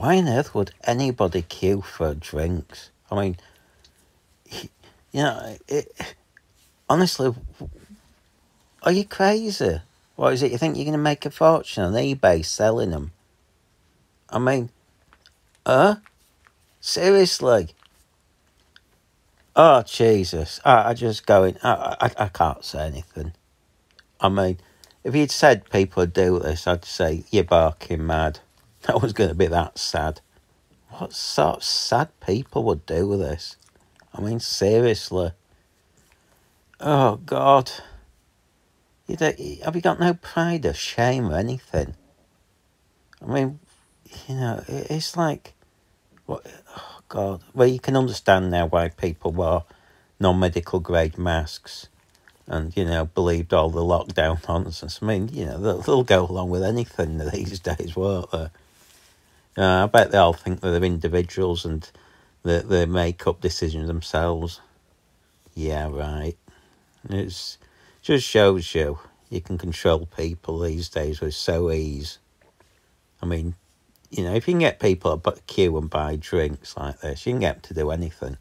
why on earth would anybody queue for drinks? I mean, you know, it, honestly, are you crazy? What is it? You think you're going to make a fortune on eBay selling them? I mean, uh? Seriously? Oh, Jesus. I, I just going, I, I, I can't say anything. I mean, if you'd said people do this, I'd say, you're barking mad. No one's going to be that sad. What sort of sad people would do with this? I mean, seriously. Oh, God. You don't, have you got no pride or shame or anything? I mean, you know, it's like, what? Oh God! Well, you can understand now why people wore non-medical grade masks, and you know, believed all the lockdown nonsense. I mean, you know, they'll, they'll go along with anything these days, won't they? Uh, I bet they all think that they're individuals and that they make up decisions themselves. Yeah, right. It's just shows you you can control people these days with so ease. I mean, you know, if you can get people to queue and buy drinks like this, you can get them to do anything.